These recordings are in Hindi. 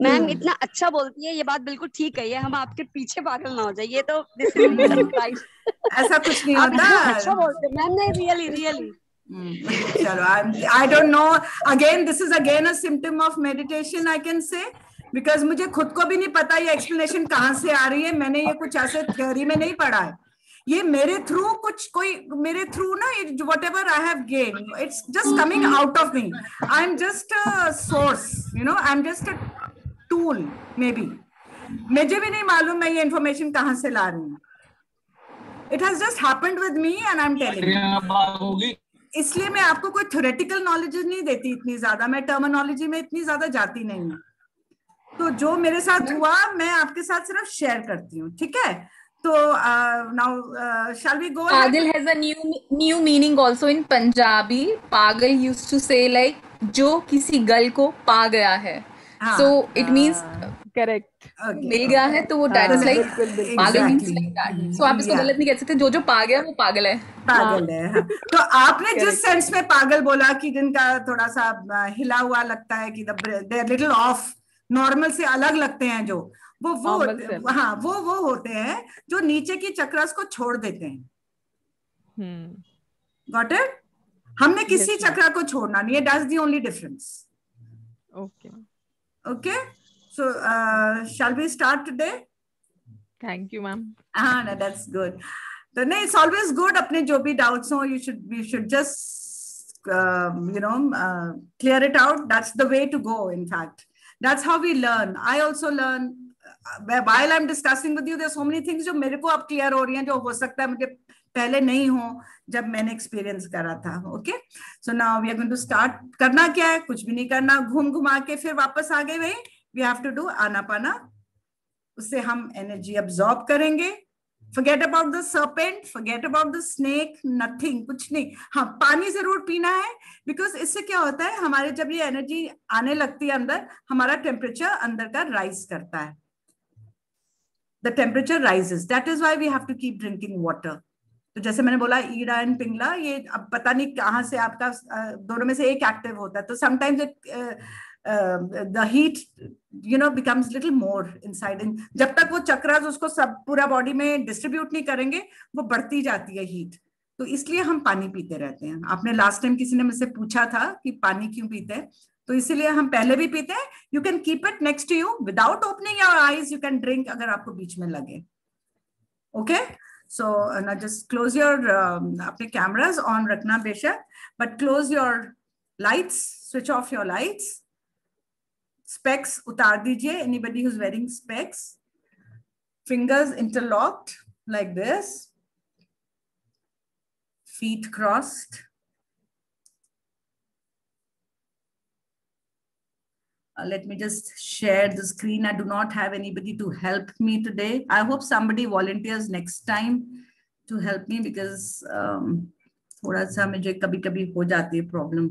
Ma'am hmm. इतना अच्छा बोलती है ये बात बिल्कुल ठीक है ये हम आपके पीछे पागल ना हो जाए ये तो ऐसा कुछ नहीं होता। अच्छा बोलते मैम नहीं रियली रियली. चलो I don't know again this is again a symptom of meditation I can say because मुझे खुद को भी नहीं पता ये एक्सप्लेनेशन कहाँ से आ रही है मैंने ये कुछ ऐसे थ्योरी में नहीं पढ़ा है। ये मेरे थ्रू कुछ कोई मेरे थ्रू ना whatever I have gain it's just coming out of me I am just a source you know I am just a tool maybe मुझे भी नहीं मालूम मैं ये इन्फॉर्मेशन कहाँ से ला रही हूँ। It has just happened with me and I am telling इसलिए मैं आपको कोई थ्योरेटिकल नॉलेज नहीं देती इतनी ज़्यादा। मैं टर्मिनोलॉजी में इतनी ज़्यादा जाती नहीं हूँ। तो जो मेरे साथ हुआ मैं आपके साथ सिर्फ़ शेयर करती हूँ ठीक है? तो now shall we go Pagal has a new new meaning also in Punjabi. Pagal used to say like जो किसी गल को पा गया है. So it means करेक्ट मिल गया है तो वो means Exactly. like that. आप इसको गलत नहीं कह सकते जो जो पा गया वो पागल है. पागल है हाँ। तो आपने जिस सेंस में पागल बोला कि जिनका थोड़ा सा हिला हुआ लगता है कि दे लिटिल ऑफ़ नॉर्मल से अलग लगते हैं जो वो वो से। हाँ वो वो होते हैं जो नीचे की चक्रस को छोड़ देते हैं। हम्म गॉट इट हमने किसी चक्र को छोड़ना नहीं है that's the only difference okay okay so uh, shall we start today thank you ma'am ah no, that's good तो नहीं it's always good अपने जो भी doubts हो you should we should just um, you know uh, clear it out that's the way to go in fact that's how we learn I also learn uh, while I'm discussing with you there's so many things जो मेरे को अब clear हो रही हैं जो हो सकता है मुझे पहले नहीं हो जब मैंने एक्सपीरियंस करा था okay so now we are going to start करना क्या है? कुछ भी नहीं करना, घूम घुमा के फिर वापस आ गए वही। वी हैव टू डू आना पाना उससे हम एनर्जी अब्सॉर्ब करेंगे। Forget about the serpent, forget about the snake, nothing, कुछ नहीं। हाँ पानी ज़रूर पीना है बिकॉज़ इससे क्या होता है, हमारे जब ये एनर्जी आने लगती है अंदर, हमारा टेम्परेचर अंदर का राइज करता है। The temperature rises that is why we have to keep drinking water तो जैसे मैंने बोला, ईड़ा एंड पिंगला, ये अब पता नहीं कहाँ से आपका दोनों में से एक एक्टिव होता है। तो sometimes it the heat you know becomes little more inside in जब तक वो चक्रास उसको सब, पूरा बॉडी में डिस्ट्रीब्यूट नहीं करेंगे, वो बढ़ती जाती है हीट तो इसलिए हम पानी पीते रहते हैं। आपने लास्ट टाइम किसी ने मुझसे पूछा था कि पानी क्यों पीते हैं तो इसीलिए हम पहले भी पीते हैं। You can keep it next to you without opening your eyes you can drink अगर आपको बीच में लगे। Okay So uh, now just close your um, cameras on Rakna Besha, but close your lights, switch off your lights. Specs utar dijiye, anybody who's wearing specs. Fingers interlocked like this. Feet crossed. Uh, let me just share the screen. I do not have anybody to help me today. I hope somebody volunteers next time to help me because um, थोड़ा सा मुझे कभी कभी हो जाती है problem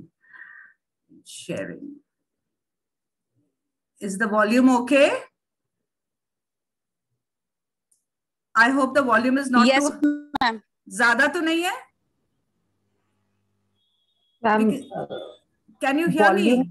sharing. Is the volume okay? I hope the volume is not Yes, too ma'am. ज्यादा तो नहीं है ma'am Can you hear me?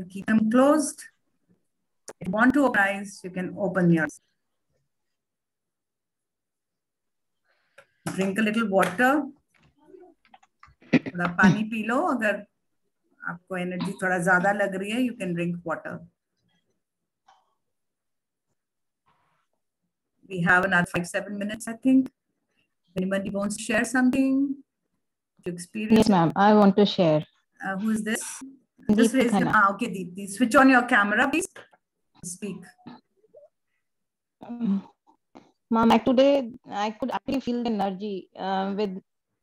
can keep them closed. If you want to open eyes, you can open your eyes. Drink a little water. थोड़ा पानी पी लो अगर आपको एनर्जी थोड़ा ज्यादा लग रही है you can drink water we have another five seven minutes i think anybody wants to share something to experience Yes, ma'am. I want to share. uh, who is this Just Deepthi raise your Khanna. ah, okay Deepthi. switch on your camera please speak Mm. Ma'am, I, today I could actually feel the energy uh, with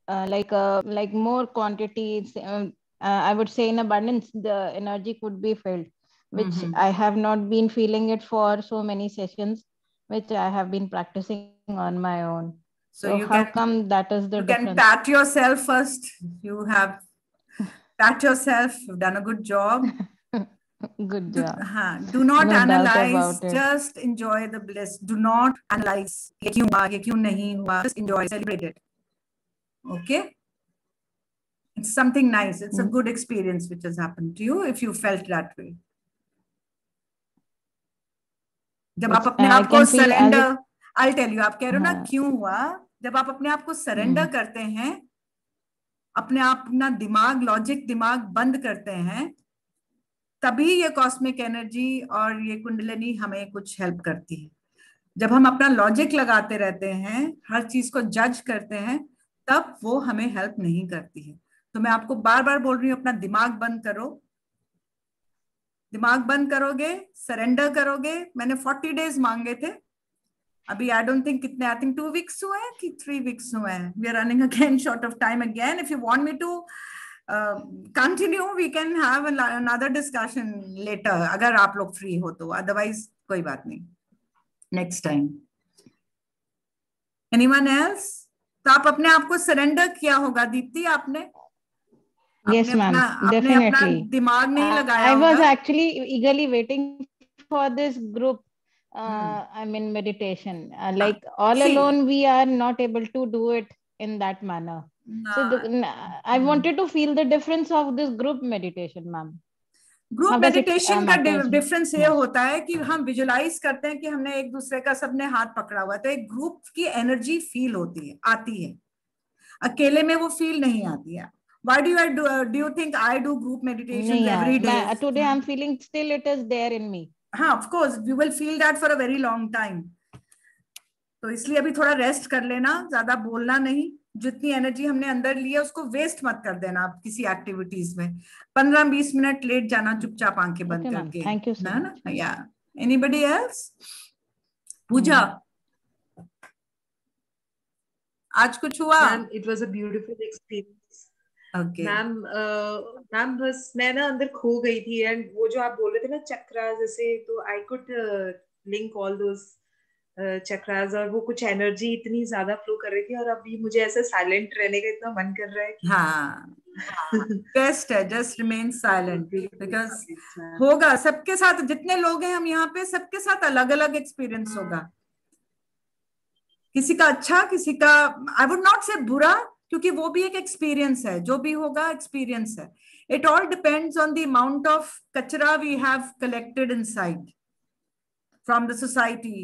uh, like uh, like more quantities. Um, uh, I would say in abundance, the energy could be felt, which Mhm. I have not been feeling it for so many sessions, which I have been practicing on my own. so, So, you how can come that is the you can pat yourself first you have pat yourself you've done a good job Good job do. हाँ, do not No analyze just enjoy the bliss do not analyze ये क्यों हुआ ये क्यों नहीं हुआ just enjoy celebrate it okay it's something nice it's a Mm. good experience which has happened to you if you felt that way जब आप अपने आप को सरेंडर आई टेल यू आप कह रहे हो ना हाँ. क्यों हुआ जब आप अपने आप को सरेंडर हम्म. करते हैं अपने आप अपना दिमाग लॉजिक दिमाग बंद करते हैं, तभी ये कॉस्मिक एनर्जी और ये कुंडलिनी हमें कुछ हेल्प करती है। जब हम अपना लॉजिक लगाते रहते हैं, हर चीज़ को जज करते हैं, तब वो हमें हेल्प नहीं करती है। तो मैं आपको बार बार बोल रही हूँ, अपना दिमाग बंद करो। दिमाग बंद करोगे सरेंडर करोगे। मैंने फोर्टी डेज़ मांगे थे अभी आई डोंट थिंक कितने आई थिंक टू वीक्स हुए हैं कि थ्री वीक्स हुए हैं? We are running again short of time again if you want me to continue we can have another discussion later अगर आप लोग फ्री हो तो. अदरवाइज़ कोई बात नहीं. नेक्स्ट टाइम एनीवन एल्स तो आप अपने आप को सरेंडर किया होगा दीप्ति आपने? Yes, ma'am. आपने अपना Definitely. दिमाग नहीं Uh, लगाया I was होगा? actually eagerly waiting for this group. Uh, Hmm. I mean meditation. Uh, like all see. alone, we are not able to do it in that manner. nah. So the, I wanted to feel the difference of this group meditation, ma'am. Group meditation uh, का डिफरेंस ये होता है कि हम विजुलाइज करते हैं कि हमने एक दूसरे का सबने हाथ पकड़ा हुआ है तो एक ग्रुप की एनर्जी फील होती है आती है अकेले में वो फील नहीं आती है why do do you think I do group नहीं मेडिटेशन यार, एवरी डे मैं- today I'm feeling still it is there in me. हाँ of course you will feel that for a very long time तो इसलिए अभी थोड़ा रेस्ट कर लेना ज़्यादा बोलना नहीं। जितनी एनर्जी हमने अंदर ली है उसको वेस्ट मत कर देना आप किसी एक्टिविटीज़ में। पंद्रह बीस मिनट लेट जाना चुपचाप आँखें बंद Okay. करके। Thank you so ना. ना? या एनीबडी एल्स पूजा। आज कुछ हुआ? Ma'am it was a beautiful experience ma'am ma'am बस मैं ना अंदर खो गई थी एंड वो जो आप बोल रहे थे ना चक्रा जैसे तो I could link all those chakras और वो कुछ एनर्जी इतनी ज़्यादा फ्लो कर रही थी और अभी मुझे ऐसे साइलेंट रहने का इतना मन कर रहा है कि हाँ बेस्ट है जस्ट रिमेन साइलेंट बिकॉज़ होगा सबके साथ जितने लोग हैं हम यहाँ पे सबके साथ अलग अलग एक्सपीरियंस होगा। किसी का अच्छा किसी का आई वुड नॉट से बुरा क्योंकि वो भी एक एक्सपीरियंस है, जो भी होगा एक्सपीरियंस है। It all depends on the amount of kachra we have collected inside from the society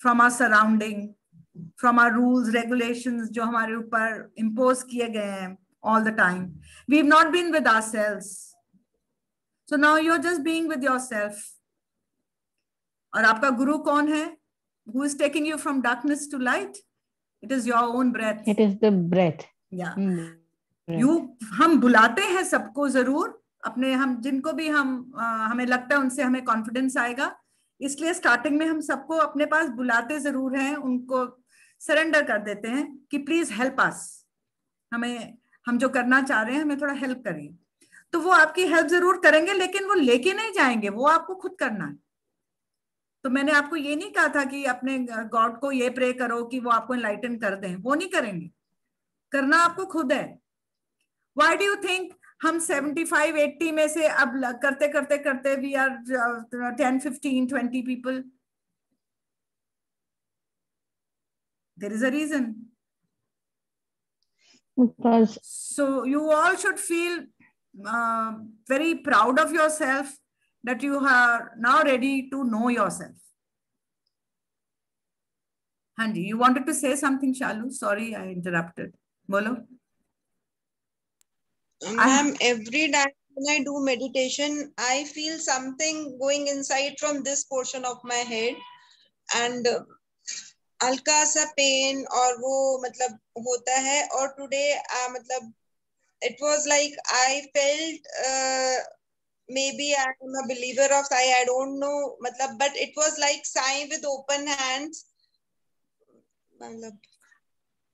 from our surrounding from our rules regulation जो हमारे ऊपर इम्पोज किए गए हैं all the time we have not been with ourselves so now you are just being with yourself और आपका गुरु कौन है? Who is taking you from darkness to light it is your own breath it is the breath Yeah. Mm, breath. You हम बुलाते हैं सबको ज़रूर। अपने हम जिनको भी हम आ, हमें लगता है उनसे हमें कॉन्फिडेंस आएगा। इसलिए स्टार्टिंग में हम सबको अपने पास बुलाते ज़रूर हैं उनको सरेंडर कर देते हैं कि प्लीज़ हेल्प अस हमें हम जो करना चाह रहे हैं हमें थोड़ा हेल्प करिए। तो वो आपकी हेल्प ज़रूर करेंगे लेकिन वो लेके नहीं जाएँगे वो आपको खुद करना है। तो मैंने आपको ये नहीं कहा था कि अपने गॉड को ये प्रे करो कि वो आपको इनलाइटन कर दें। वो नहीं करेंगे। करना आपको खुद है। वाई डू यू थिंक हम 75, 80 में से अब करते करते करते we are 10, 15, 20 people there is a reason so you all should feel very proud of yourself that you are now ready to know yourself हाँ जी you wanted to say something Shalu sorry I interrupted बोलो। Ma'am every time when I do meditation I feel something going inside from this portion of my head and हल्का सा पेन और वो मतलब होता है। और टुडे मतलब it was like I felt maybe I am a believer of Sai I don't know मतलब but it was like Sai with open hands मतलब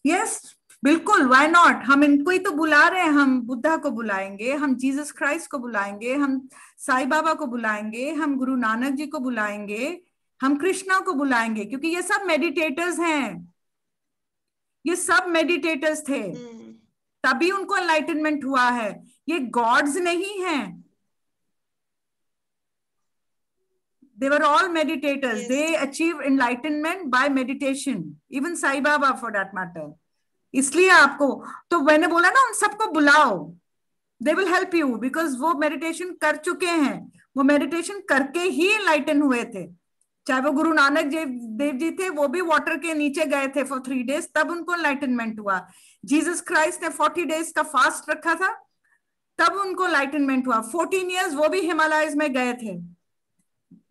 यस बिल्कुल वाई नॉट हम इनको ही तो बुला रहे हैं हम बुद्धा को बुलाएँगे हम जीसस क्राइस्ट को बुलाएँगे हम साई बाबा को बुलाएँगे हम गुरु नानक जी को बुलाएँगे हम कृष्णा को बुलाएँगे क्योंकि ये सब मेडिटेटर्स हैं। ये सब मेडिटेटर्स थे। तभी उनको एनलाइटनमेंट हुआ है। ये गॉड्स नहीं है। They were all meditators. Yes. they achieved enlightenment by meditation even sai baba for that matter इसलिए आपको तो मैंने बोला ना उन सबको बुलाओ। They will help you because वो मेडिटेशन कर चुके हैं। वो मेडिटेशन करके ही एनलाइटन हुए थे। चाहे वो गुरु नानक देव जी थे, वो भी वाटर के नीचे गए थे फॉर थ्री डेज़ तब उनको एनलाइटनमेंट हुआ। जीसस क्राइस्ट ने फोर्टी डेज़ का फास्ट रखा था, तब उनको लाइटनमेंट हुआ। फोर्टीन ईयर्स वो भी हिमालयस में गए थे।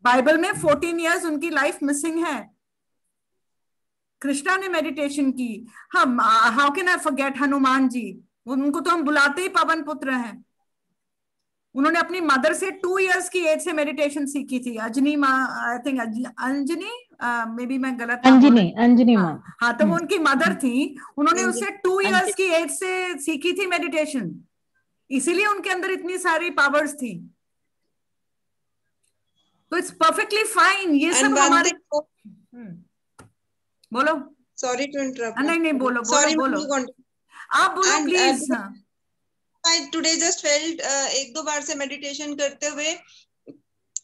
बाइबल में फोर्टीन ईयर्स उनकी लाइफ मिसिंग है। कृष्णा ने मेडिटेशन की। हम how can I forget Hanuman ji? उनको तो हम बुलाते ही पवन पुत्र हैं। उन्होंने अपनी मदर से टू इयर्स की एज से मेडिटेशन सीखी थी। अजनी माँ I think Anjani? Maybe मैं गलत अंजनी अंजनी माँ। हाँ, हाँ तो वो उनकी मदर थी। उन्होंने उससे टू इयर्स की एज से सीखी थी मेडिटेशन इसीलिए उनके अंदर इतनी सारी पावर्स थी। तो इट्स परफेक्टली फाइन ये सब हमारे हम्म। बोलो। सॉरी टू इंटरप्ट नहीं नहीं बोलो बोलो बोलो। आप बोलो please I today just felt एक दो बार से मेडिटेशन करते हुए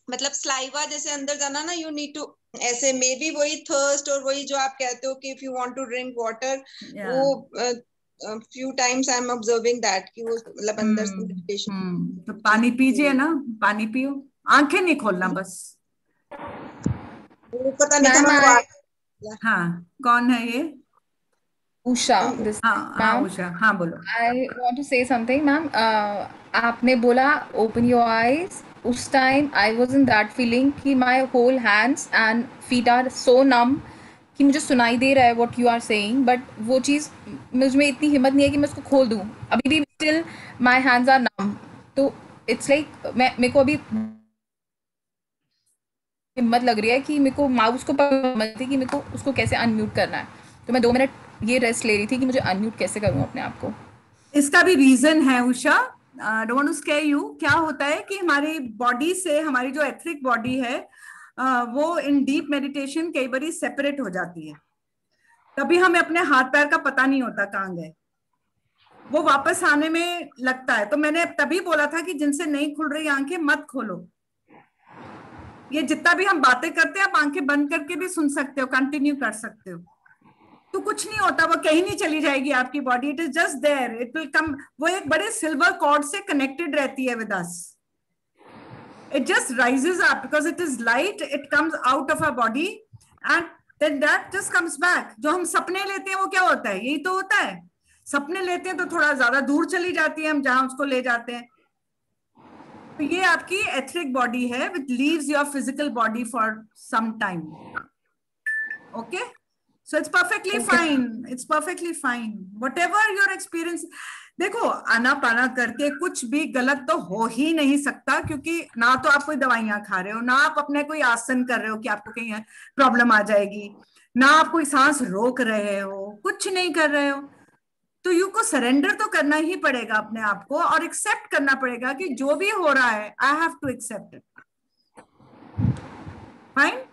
मतलब स्लाइवा जैसे अंदर जाना ना यू नीड टू ऐसे मे बी वही थर्स्ट और वही जो आप कहते हो कि if you want to drink water वो few times I am observing that कि वो मतलब अंदर से मेडिटेशन hmm. hmm. तो पानी पीजिए ना पानी पियो। आँखें नहीं खोलना बस। वो पता नहीं हाँ कौन है ये? उषा दिस हाँ उषा हाँ बोलो। I want to say something ma'am आपने बोला ओपन योर आईज उस time I was in that feeling कि my whole hands and feet are so numb कि मुझे सुनाई दे रहा है what you are saying but वो चीज़ मुझमें इतनी हिम्मत नहीं है कि मैं उसको खोल दूँ। अभी भी still my hands are numb तो इट्स लाइक like, मैं मेरे को अभी हिम्मत लग रही है कि मेरे को माउस को पता थी कि मेरे को उसको कैसे अनम्यूट करना है। तो मैं दो मिनट ये रेस्ट ले रही थी कि मुझे अनम्यूट कैसे करूँ अपने आप को। इसका भी रीजन है उषा। डोंट स्के यू क्या होता है कि हमारी बॉडी से हमारी जो एथरिक बॉडी है uh, वो इन डीप मेडिटेशन कई बार सेपरेट हो जाती है। तभी हमें अपने हाथ पैर का पता नहीं होता कहाँ गए। वो वापस आने में लगता है। तो मैंने तभी बोला था कि जिनसे नहीं खुल रही आँखें मत खोलो। ये जितना भी हम बातें करते हैं, आप आँखें बंद करके भी सुन सकते हो कंटिन्यू कर सकते हो। तो कुछ नहीं होता, वो कहीं नहीं चली जाएगी आपकी body it is just there it will come वो एक बड़े सिल्वर कॉर्ड से कनेक्टेड रहती है with us it just rises up because it is light, it comes out of our body and then that just comes back. जो हम सपने लेते हैं, वो क्या होता है? यही तो होता है। सपने लेते हैं तो थोड़ा ज़्यादा दूर चली जाती है हम, जहाँ उसको ले जाते हैं। तो ये आपकी एथरिक बॉडी है which leaves your physical body for some time okay so it's perfectly fine it's perfectly fine whatever your experience देखो आना पाना करके कुछ भी गलत तो हो ही नहीं सकता क्योंकि ना तो आप कोई दवाइयाँ खा रहे हो ना आप अपने कोई आसन कर रहे हो कि आपको कहीं प्रॉब्लम आ जाएगी ना आप कोई सांस रोक रहे हो कुछ नहीं कर रहे हो। तो यू को सरेंडर तो करना ही पड़ेगा अपने आप को और एक्सेप्ट करना पड़ेगा कि जो भी हो रहा है I have to accept it fine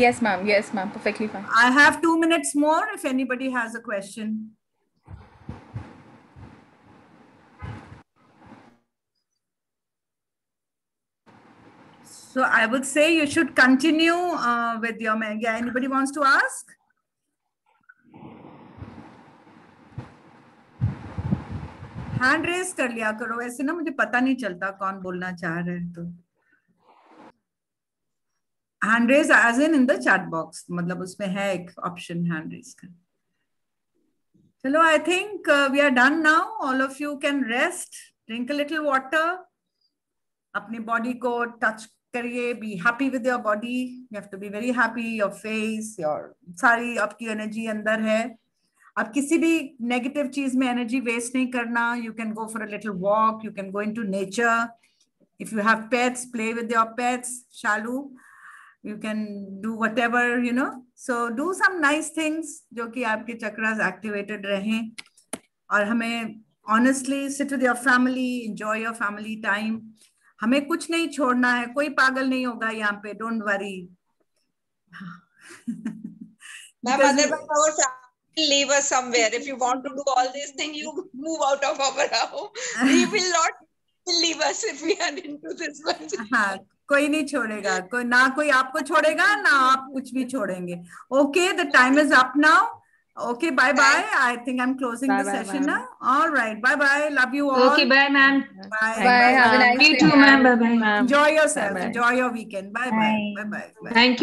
yes ma'am yes ma'am perfectly fine I have two minutes more if anybody has a question so i would say you should continue uh, with your manga anybody wants to ask? Hand raise कर लिया करो। ऐसे ना मुझे पता नहीं चलता कौन बोलना चाह रहे हैं तो। Hand raise as in in the chat box मतलब उसमें है एक ऑप्शन हैंड रेस का। चलो I think we are done now all of you can rest drink a little water अपनी बॉडी को टच करिए be happy with your body you have to be very happy your face your सारी आपकी एनर्जी अंदर है। आप किसी भी नेगेटिव चीज़ में एनर्जी वेस्ट नहीं करना you can go for a little walk you can go into nature if you have pets play with your pets Shalu you can do whatever you know so do some nice things जो कि आपके चक्रास एक्टिवेटेड रहें और हमें honestly sit with your family enjoy your family time हमें कुछ नहीं छोड़ना है कोई पागल नहीं होगा यहाँ पे don't worry leave us somewhere. If you want to do all these things, you move out of our house. We will not leave us if we are into this one. हाँ कोई नहीं छोड़ेगा कोई ना कोई आपको छोड़ेगा ना आप कुछ भी छोड़ेंगे okay the time is up now Okay, bye bye. I think I'm closing Bye the bye, session ma'am. now. All right. Bye bye. Love you all. Okay, bye, ma'am. Bye. Bye. Have a nice You day. too, ma'am. Bye, bye. Ma'am. Enjoy yourself. Bye-bye. Enjoy your weekend. Bye bye. Bye bye. Bye Thank